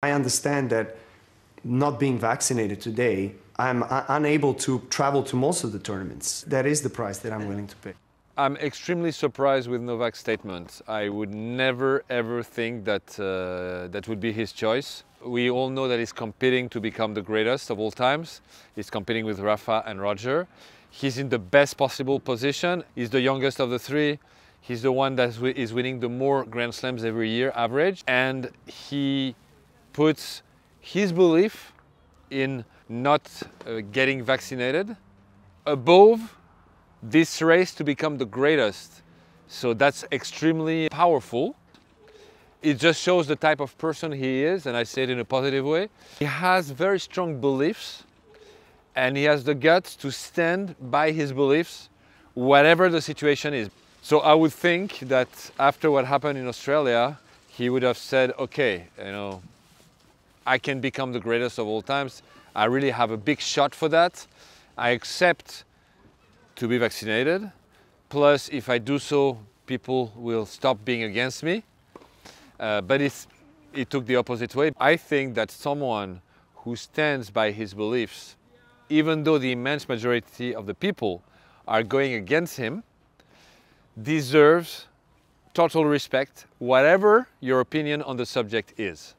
I understand that not being vaccinated today, I'm unable to travel to most of the tournaments. That is the price that I'm willing to pay. I'm extremely surprised with Novak's statement. I would never ever think that uh, that would be his choice. We all know that he's competing to become the greatest of all times. He's competing with Rafa and Roger. He's in the best possible position. He's the youngest of the three. He's the one that is winning the more Grand Slams every year average. And he puts his belief in not uh, getting vaccinated above this race to become the greatest. So that's extremely powerful. It just shows the type of person he is, and I say it in a positive way. He has very strong beliefs, and he has the guts to stand by his beliefs, whatever the situation is. So I would think that after what happened in Australia, he would have said, okay, you know, I can become the greatest of all times. I really have a big shot for that. I accept to be vaccinated. Plus, if I do so, people will stop being against me. Uh, but it took the opposite way. I think that someone who stands by his beliefs, even though the immense majority of the people are going against him, deserves total respect, whatever your opinion on the subject is.